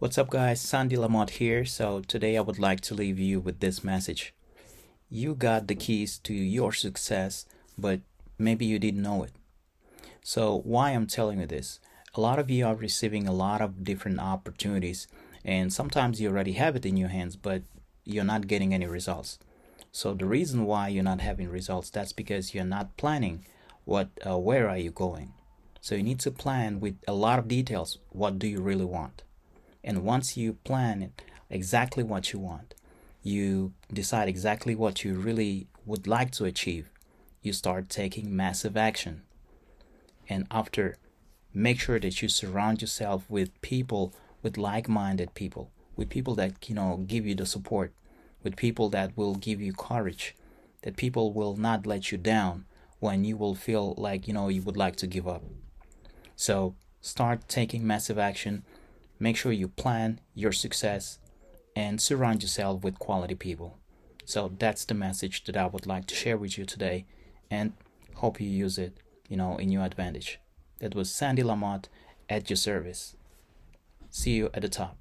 What's up, guys? Sandy Lamothe here. So, today I would like to leave you with this message. You got the keys to your success, but maybe you didn't know it. So, why I'm telling you this? A lot of you are receiving a lot of different opportunities, and sometimes you already have it in your hands, but you're not getting any results. So, the reason why you're not having results that's because you're not planning what uh, where are you going so you need to plan with a lot of details what do you really want and once you plan it exactly what you want you decide exactly what you really would like to achieve you start taking massive action. And after make sure that you surround yourself with people with like-minded people with people that you know give you the support with people that will give you courage that people will not let you down when you will feel like you know you would like to give up. So start taking massive action make sure you plan your success and surround yourself with quality people. So that's the message that i would like to share with you today and hope you use it you know in your advantage. That was sandy Lamothe at your service. See you at the top